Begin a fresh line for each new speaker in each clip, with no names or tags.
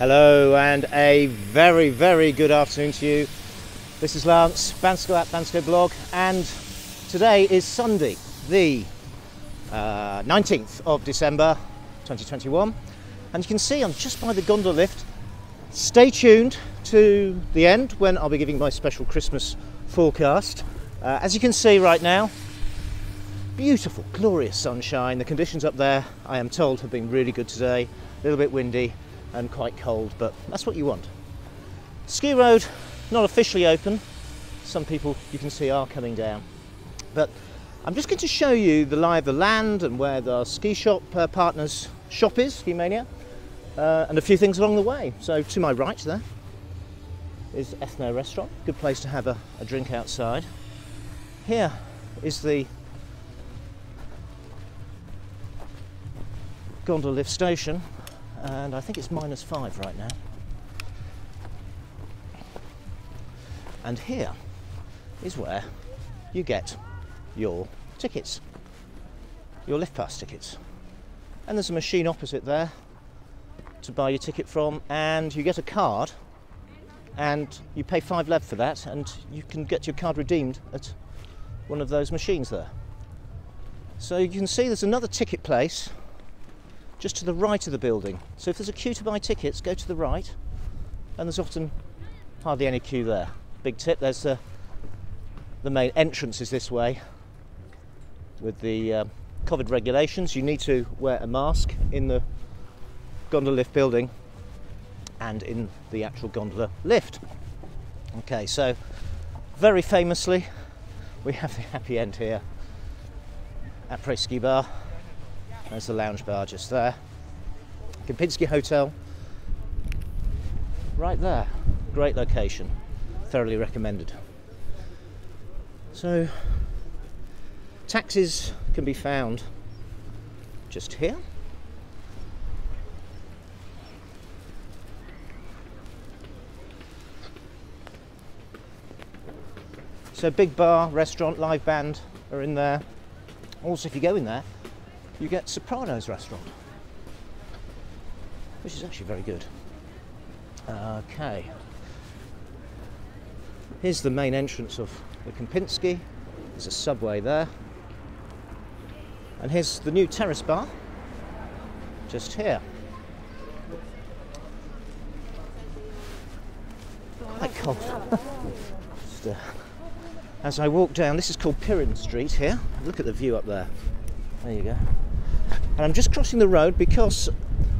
Hello and a very, very good afternoon to you. This is Lance, Bansko at Bansko Blog, and today is Sunday, the uh, 19th of December 2021. And you can see I'm just by the gondola lift. Stay tuned to the end when I'll be giving my special Christmas forecast. Uh, as you can see right now, beautiful, glorious sunshine. The conditions up there, I am told, have been really good today. A little bit windy and quite cold, but that's what you want. Ski road not officially open. Some people you can see are coming down. But I'm just going to show you the lie of the land and where the ski shop uh, partners shop is, Ski Mania, uh, and a few things along the way. So to my right there is Ethno Restaurant, good place to have a, a drink outside. Here is the gondola lift station and I think it's minus five right now. And here is where you get your tickets, your lift pass tickets. And there's a machine opposite there to buy your ticket from, and you get a card, and you pay five lev for that, and you can get your card redeemed at one of those machines there. So you can see there's another ticket place just to the right of the building. So if there's a queue to buy tickets, go to the right, and there's often hardly any queue there. Big tip, there's the, the main entrance is this way. With the uh, COVID regulations, you need to wear a mask in the gondola lift building and in the actual gondola lift. Okay, so very famously, we have the happy end here at Pré Ski Bar. There's the lounge bar just there. Kempinski Hotel, right there. Great location. Thoroughly recommended. So, taxis can be found just here. So, big bar, restaurant, live band are in there. Also, if you go in there, you get Sopranos restaurant, which is actually very good. Okay. Here's the main entrance of the Kempinski. There's a subway there. And here's the new terrace bar, just here. Quite cold. just, uh, as I walk down, this is called Pirin Street here. Look at the view up there. There you go. And I'm just crossing the road because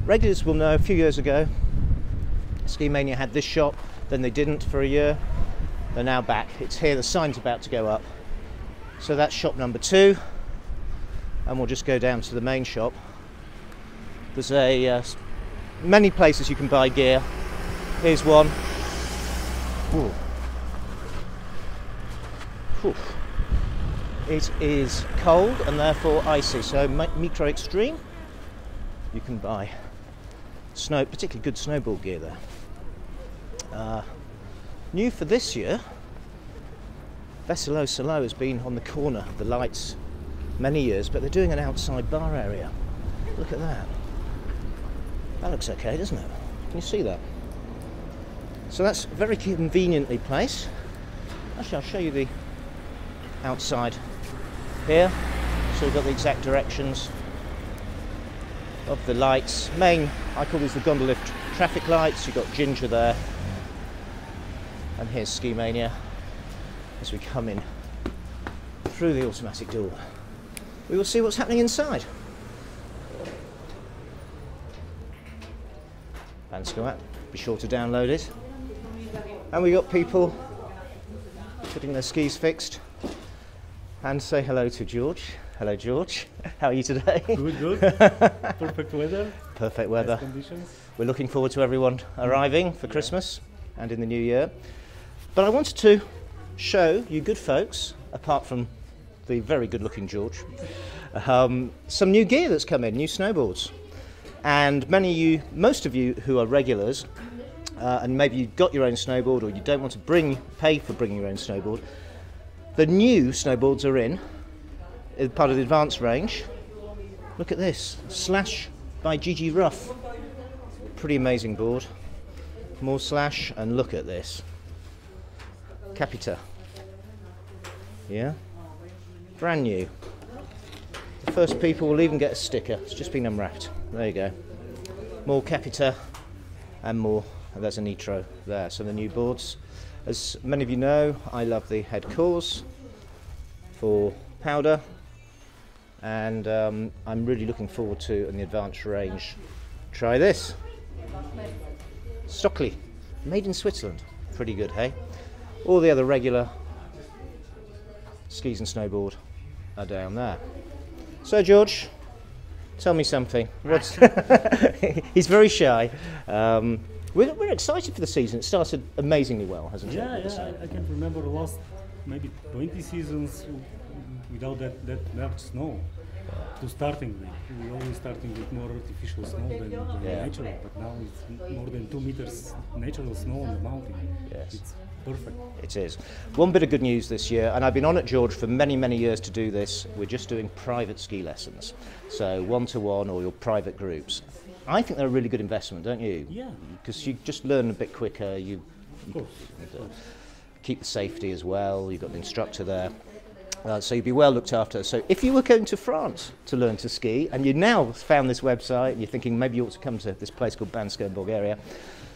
regulars will know a few years ago Ski Mania had this shop, then they didn't for a year. They're now back. It's here, the sign's about to go up. So that's shop number two. And we'll just go down to the main shop. There's a uh, many places you can buy gear. Here's one. Ooh. Oof. It is cold and therefore icy, so Micro Extreme, you can buy snow, particularly good snowboard gear there. Uh, new for this year, Vesselo Salo has been on the corner of the lights many years, but they're doing an outside bar area. Look at that. That looks okay, doesn't it? Can you see that? So that's very conveniently placed. Actually, I'll show you the outside here. So we've got the exact directions of the lights. Main, I call these the gondola traffic lights. You've got Ginger there. And here's Ski Mania as we come in through the automatic door. We will see what's happening inside. Bansko app, be sure to download it. And we've got people getting their skis fixed and say hello to George. Hello, George. How are you today?
Good, good. Perfect weather.
Perfect weather.
Nice conditions.
We're looking forward to everyone arriving for Christmas and in the new year. But I wanted to show you good folks, apart from the very good looking George, um, some new gear that's come in, new snowboards. And many of you, most of you who are regulars, uh, and maybe you've got your own snowboard or you don't want to bring, pay for bringing your own snowboard, the new snowboards are in, uh, part of the advanced range. Look at this, Slash by Gigi Rüf. Pretty amazing board. more slash, and look at this. Capita. Yeah? Brand new. The first people will even get a sticker. It's just been unwrapped. There you go. More Capita and more. And there's a Nitro there. So the new boards. As many of you know, I love the Head Kores for powder. And um, I'm really looking forward to, in the advanced range, try this. Stöckli, made in Switzerland. Pretty good, hey? All the other regular skis and snowboard are down there. So, George, tell me something. What's He's very shy. Um, we're, we're excited for the season. It started amazingly well, hasn't
Yeah,
it?
yeah. I, I can remember the last maybe 20 seasons without that that much snow. To starting with, we always starting with more artificial snow than, than
Yeah.
natural, but now it's more than two meters natural snow on the mountain.
Yes.
It's perfect.
It is. One bit of good news this year, and I've been on at George for many, many years to do this. We're just doing private ski lessons, so one to one or your private groups. I think they're a really good investment, don't you?
Yeah.
Because you just learn a bit quicker. You
Of course.
keep the safety as well. You've got the instructor there. Uh, so you'd be well looked after. So if you were going to France to learn to ski, and you now found this website, and you're thinking maybe you ought to come to this place called Bansko in Bulgaria,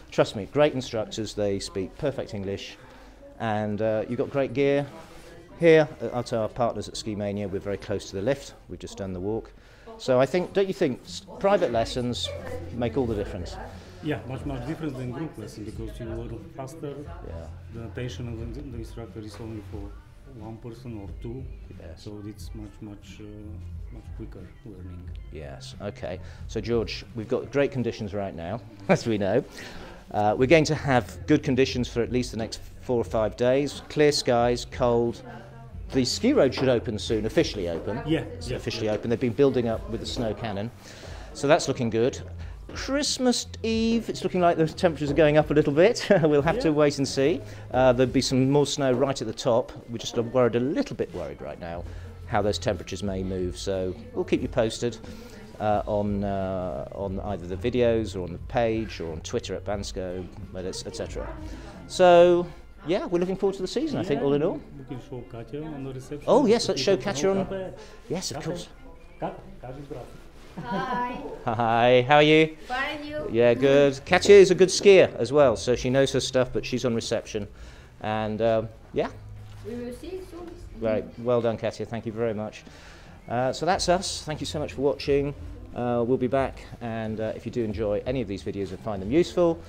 trust me, great instructors. They speak perfect English, and uh, you've got great gear. Here at our partners at Ski Mania, we're very close to the lift. We've just done the walk. So I think, don't you think, private lessons make all the difference?
Yeah, much much different than group lesson because you learn faster.
Yeah.
The attention of the, the instructor is only for one person or two,
Yes.
so it's much much uh, much quicker learning.
Yes, okay. So, George, we've got great conditions right now, as we know. Uh, we're going to have good conditions for at least the next four or five days. Clear skies, cold. The ski road should open soon, officially open.
Yeah,
It's
yeah,
officially open. They've been building up with the snow cannon. So that's looking good. Christmas Eve, it's looking like the temperatures are going up a little bit. we'll have to wait and see. Uh, there'll be some more snow right at the top. We're just worried, a little bit worried right now, how those temperatures may move. So we'll keep you posted uh, on uh, on either the videos or on the page or on Twitter at Bansko, etc. So yeah, we're looking forward to the season. I think all in all.
We can show Katja on the reception.
Oh, yes,
so
let's show
people
Katja
know
on- Yes, of course.
Kat, Katja is brav.
Hi,
Hi, how are you?
fine you?
Yeah, good. Katya is a good skier as well, so she knows her stuff, but she's on reception. And um, yeah,
We will see you soon.
right. Well done, Katya. Thank you very much. Uh, so that's us. Thank you so much for watching. Uh, we'll be back, and uh, if you do enjoy any of these videos and find them useful,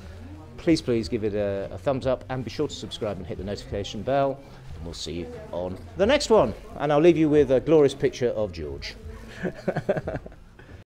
please, please give it a, a thumbs up and be sure to subscribe and hit the notification bell. And we'll see you on the next one. And I'll leave you with a glorious picture of George.